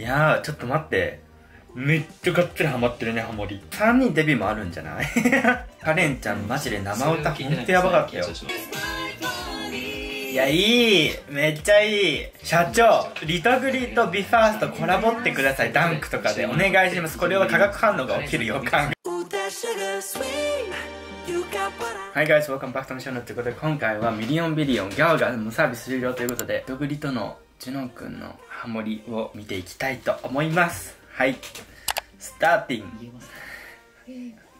いやーちょっと待って。めっちゃがっつりハマってるねハモリ。3人デビューもあるんじゃない？カレンちゃんマジで生歌ほんとやばかったよ。いやいい。めっちゃいい。社長リトグリとビファーストコラボってください。ダンクとかで。お願いします。これは化学反応が起きる予感はい guys welcome back to my channel ということで今回はミリオンビリオンギャオが無サービス終了ということでリトグリとのジュノン君のハモリを見ていきたいと思います。はい。スターティン言えますか？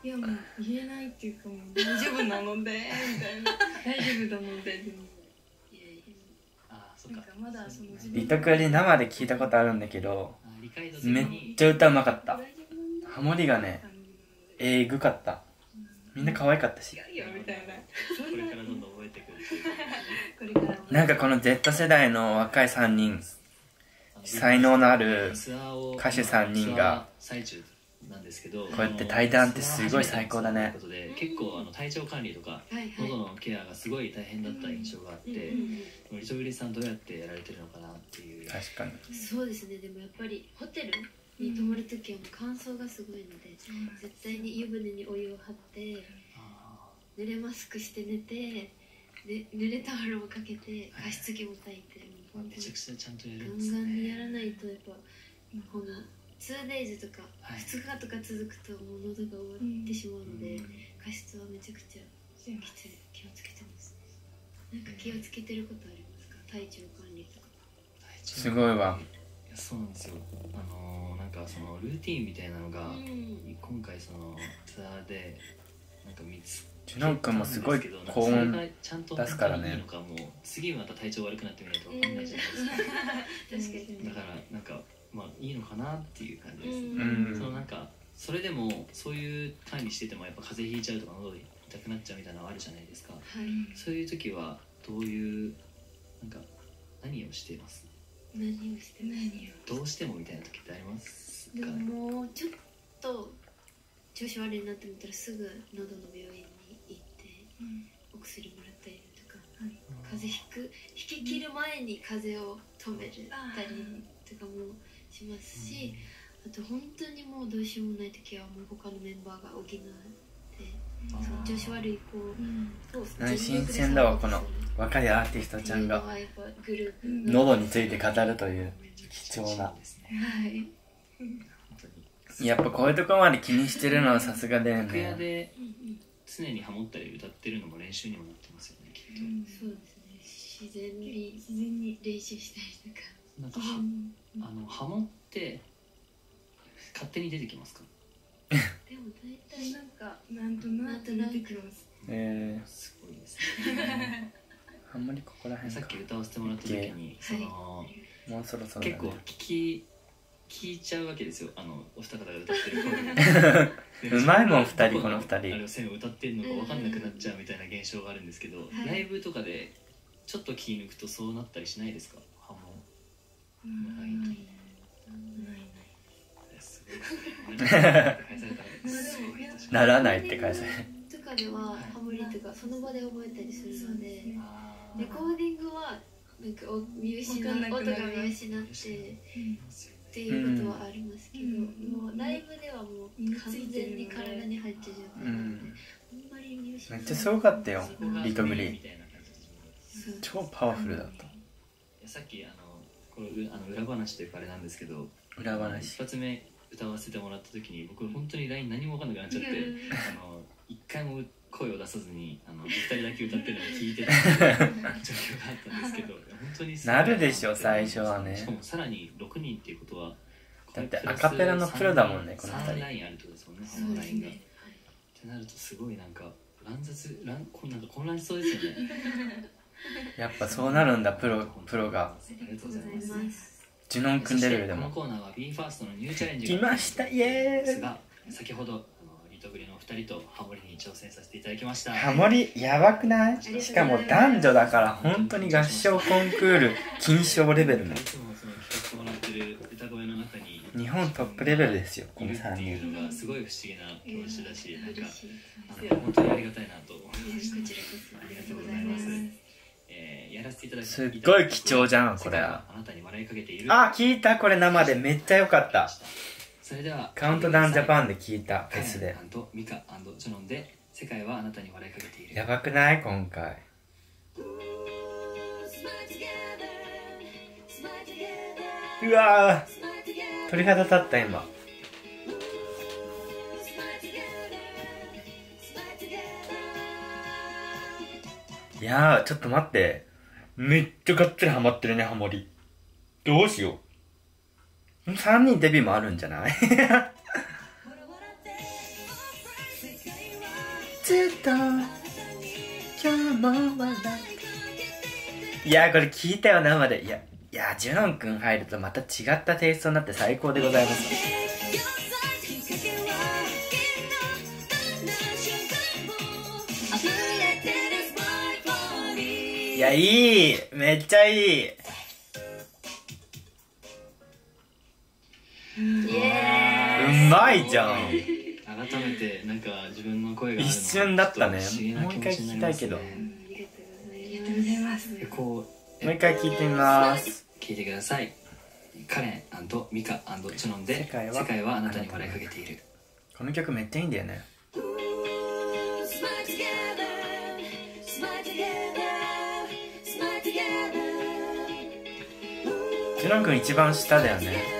いやもう言えないっていうかもう大丈夫なのでみたいな。大丈夫なのででもいやいやあーそっかかまだその自リトグリ生で聞いたことあるんだけどめっにちゃ歌うまかった。ハモリがねえぐかった。みんな可愛かったし。いやいやみたいな。そこんなてくるなんかこの Z 世代の若い3人才能のある歌手三人がなんですけどこうやって対談ってすごい最高だね。結構あの体調管理とか喉のケアがすごい大変だった印象があって、うんうんリさんどうやってやられてるのかなっていう。確かに。そうですね。でもやっぱりホテルに泊まるときはもう乾燥がすごいので、絶対に湯船にお湯を張ってあ濡れマスクして寝てで濡れタオルもかけて加湿器も焚いてめちゃくちゃちゃんとやガるんですンガンにやねらないとやっぱこの 2days とかはい。2日とか続くともう喉が終わってしまうので、加湿はめちゃくちゃきつい気をつけてます。ねなんか気をつけてることありますか？体調管理とか。すごいわ。いやそうなんですよ。あのーなんかそのルーティンみたいなのが、うん。今回そのツアーでなんか見つジュノン君もすごい高音がちゃんと出すからねいいのかも。う次また体調悪くなってみないと分かんないじゃないですか、だからなんかまあいいのかなっていう感じです、うん。そのなんかそれでもそういう管理しててもやっぱ風邪ひいちゃうとか喉痛くなっちゃうみたいなのあるじゃないですか。はい。そういう時はどういうなんか何をしています？何をして何を？どうしてもみたいな時ってありますでかももうちょっと調子悪いなって思ったらすぐ喉の病院お薬もらったりとか風邪ひく引き切る前に風邪を止めるたりとかもしますしあと本当にもうどうしようもない時はもう他のメンバーが補ってその調子悪い子と内心戦だわこの若いアーティストちゃんが。喉について語るという貴重な。ですねはいやっぱこういうところまで気にしてるのはさすがだよ楽屋ねで常にハモったり歌ってるのも練習にもなってますよねきっと、そうですね。自然に自然に練習したりとか。なんかはあのハモって勝手に出てきますか？でも大体なんかなんとなく出てきます。えすごいですね。ー、あんまりここら辺さっかき歌わせてもらった時にそのもうそろそろだ結構ね聞き聞いちゃうわけですよ。あのお二方が歌ってる声 うまいもん二人この二人。あれを線を歌ってんのか分かんなくなっちゃうみたいな現象があるんですけど、はい。ライブとかでちょっと気抜くとそうなったりしないですか？ハモ。ないない。ないすごい。返された。らすごい。確かにならないって会社とかではハモリとかその場で覚えたりするのであレコーディングはなんかお見失音が見失ってっていうことはありますけど、うん。もうライブではもう完全に体に入ってる状態なので、あんまり見失めっちゃすごかったよリトグリ。超パワフルだった。さっきあのこのうあの裏話というかあれなんですけど裏話。一発目歌わせてもらった時に僕本当に LINE 何も分かんなくなっちゃってあの一回も声を出さずにあの二人だけ歌ってるのを聞いてた 状況があったんですけど本当になるでしょ最初はね。しかもさらに6人っていうことはだってアカペラのプロだもんねこの二人。3ラインあるってことですもんねラインが、ねってなるとすごいなんか乱雑乱こなんか混乱しそうですよね。やっぱそうなるんだプロプロが。ありがとうございます。ジュノン君レベルでも。このコーナーは BE:FIRST のニューチャレンジ来ましたイエーイ。先ほどトグリのお二人とハモリに挑戦させていただきました。ハモリやばくない？しかも男女だから本当に合唱コンクール金賞レベルの。いつもその企画もらってる歌声の中に日本トップレベルですよこの3いるってい人うのがすごい不思議な気持ちだしなんかあの本当にありがたいなと思いまこした。ちらこそありがとうございます。えーやらせていただきすっごい貴重じゃんこれ。はあなたに笑いかけている。あ聞いたこれ生で。めっちゃ良かったそれではカウントダウンジャパンで聞いたフェスで。カレンミカジョノンで世界はあなたに笑いかけている。やばくない？今回。うわー。鳥肌立った今。いやーちょっと待って。めっちゃがっつりハマってるねハモリ。どうしよう3人デビューもあるんじゃない？いやこれ聞いたよ生でいやいやジュノン君入るとまた違ったテイストになって最高でございます。いやいい。めっちゃいいイエうまいじゃん。改めてなんか自分の声が一瞬だったね。ちょと不思議な気持ちになりますねもうありがとうございます。でこうもう一回聞いてみます。聞いてください。カレンミカチュノンで世界は。世界はあなたに笑いかけている。この曲めっちゃいいんだよね。ジュノン君一番下だよね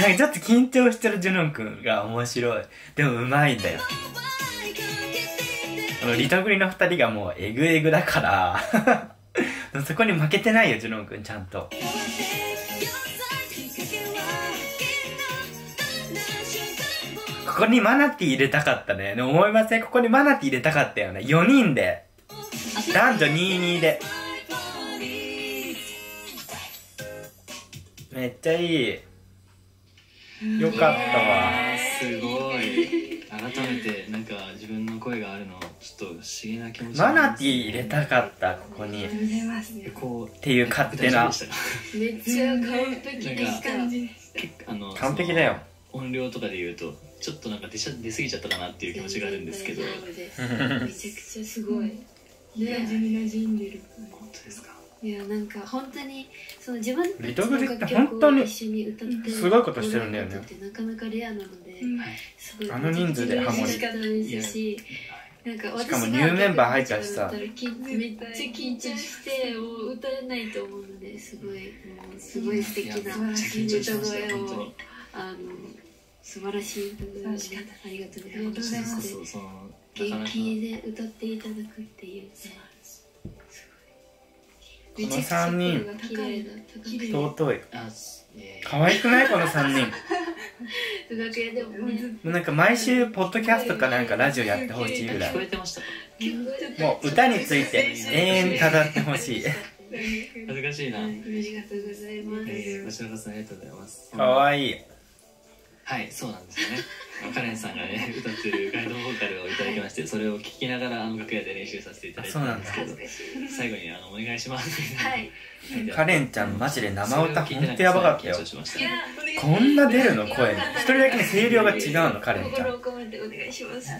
なんかちょっと緊張してるジュノン君が面白い。でもうまいんだよ。あのリトグリの二人がもうエグエグだから。そこに負けてないよジュノン君ちゃんと。ここにマナティ入れたかったね。思いません？ここにマナティ入れたかったよね。4人で。男女22で。めっちゃいい。よかったわ。すごい。改めてなんか自分の声があるのちょっと不思議な気持ちマナティー入れたかったここに。っありがとうございますでこうていう勝手な。めっちゃ完璧でした。あの完璧だよ。音量とかで言うとちょっとなんか出ちゃ出過ぎちゃったかなっていう気持ちがあるんですけど。めちゃくちゃすごい。馴染み馴染んでる。本当ですか？いやなんか本当にその自分たちの楽本当に曲を一緒に歌ってすごいことしてるんだよね。なかなかレアなので、うん。すごいあの人数でハモリ嬉しなんか私しかもニューメンバー入ったしさめっちゃ緊張してもう歌えないと思うのです。ごいもうすごい素敵ないやめっちゃ緊張しました。よ本当にあの素晴らしい歌しありがとうございます。元か気で歌っていただくっていうねこの三人。尊い。可愛くない？この3人。楽屋でもね。なんか毎週ポッドキャストかなんかラジオやってほしいぐらい。もう歌について永遠に語ってほしい。恥ずかしいな、ありがとうございます。えー、こちらこそありがとうございます。可愛いはいそうなんですよね。カレンさんがね歌ってるガイドボーカルをいただきましてそれを聞きながらあの楽屋で練習させていただいてたんですけど最後にあの「お願いします」みたい。なはい。カレンちゃんマジで生歌ほんとやばかったよ。こんな出るの声一人だけ声量が違うのカレンちゃん。心を込めてお願いします。っ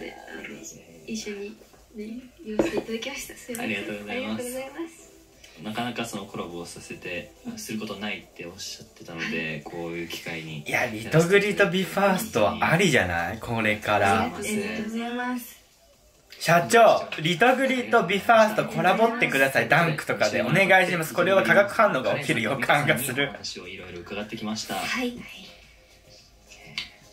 一緒にね言わせていただきました。すいません。ありがとうございます。ありがとうございます。なかなかそのコラボをさせてすることないっておっしゃってたのでこういう機会に。いやリトグリとビファーストはありじゃない？これかあらりがとうございます。社長リトグリと BE:FIRSTコラボってください。 DUNKとかで。お願いします。これは化学反応が起きる予感がする。話をいろいろ伺ってきました。はい。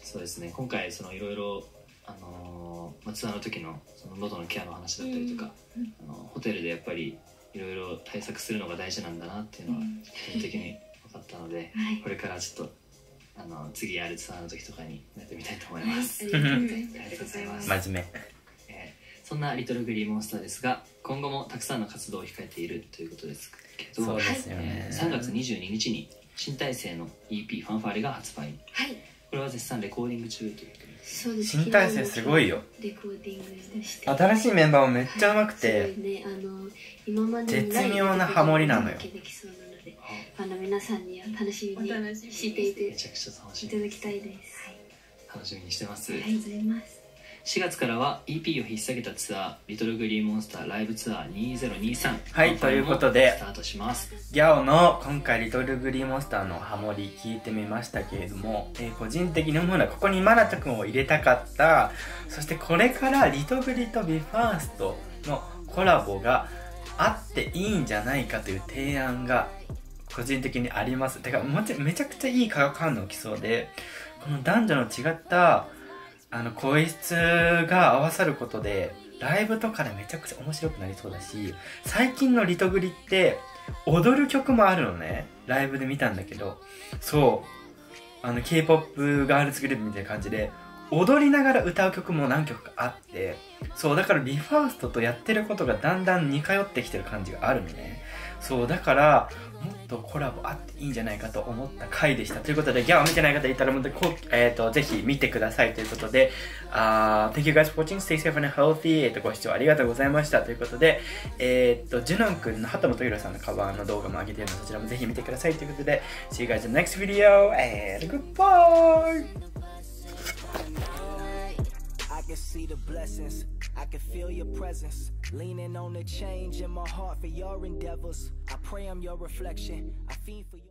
そうですね。今回そのいろいろあのーまあツアーの時のその喉のケアの話だったりとか、あのホテルでやっぱりいろいろ対策するのが大事なんだなっていうのは基本的に分かったので、はい。これからちょっとあの次やるツアーの時とかにやってみたいと思います、ありがとうございます。ありがとうございます。真面えーそんなリトルグリーンモンスターですが今後もたくさんの活動を控えているということですけどそうですよね。えー3月22日に新体制の EP「ファンファーレ」が発売。はい。これは絶賛レコーディング中ということですそうです。新体制すごいよ。レコーディングして新しいメンバーもめっちゃ上手くて。すごいね。あの今まで絶妙なハモリなのよ。できそうなのでファンの皆さんには楽しみにしていてめちゃくちゃ楽しいみただきたいです。楽しみにしてます、ありがとうございます。4月からは EP を引っ提げたツアー「リトルグリーンモンスターライブツアー2023」はいということでスタートします。ギャオの今回 Little Glee Monster のハモリ聞いてみましたけれども、えー個人的に思うのはここにマナト君を入れたかったそしてこれからリトグリと BE:FIRST のコラボがあっていいんじゃないかという提案が個人的にあります。てかめちゃくちゃいい化学反応きそうでこの男女の違ったあの声質が合わさることでライブとかでめちゃくちゃ面白くなりそうだし最近のリトグリって踊る曲もあるのね。ライブで見たんだけど。そう。あの K-POP ガールズグループみたいな感じで踊りながら歌う曲も何曲かあってそうだからリファーストとやってることがだんだん似通ってきてる感じがあるのね。そうだからもっとコラボあっていいんじゃないかと思った回でした。ということでギャオ見てない方いたらもっとこ、えー、とぜひ見てください。ということであー Thank you guys for watching. Stay safe and healthy. えっとご視聴ありがとうございました。ということでえっとジュノン君の畑本博さんのカバーの動画も上げてるのでそちらもぜひ見てください。ということで See you guys in the next video and goodbye! Can see the blessings, I can feel your presence. Leaning on the change in my heart for your endeavors. I pray I'm your reflection. I fiend for you.